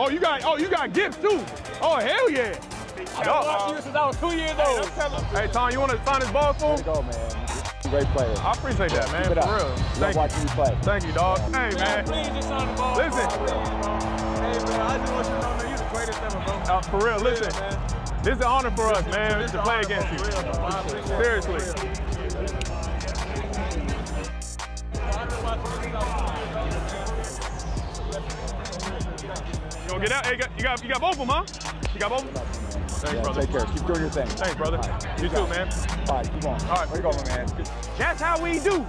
Oh, you got oh you got gifts too. Oh hell yeah. I've been watching you since I was two years old. Hey Tom, you want to sign this ball for him? go, man. Great player. I appreciate that, man. For real. Love Thank you. watching you play. Thank you, dog. Hey, Man, please just sign the ball. Listen. Hey, man, I just want you to know, man, you the greatest ever, bro. Uh, for real, listen. man. This is an honor for us, man, to play against you. For real, bro. I appreciate it. Seriously. You gonna get out? Hey, you got, you got, you got both of them, huh? You got both of them? Thanks, Yeah, brother. take care. Keep doing your thing. Thanks, brother. Right. You too, man. All right, keep on. All right. Way to go, my man. That's how we do.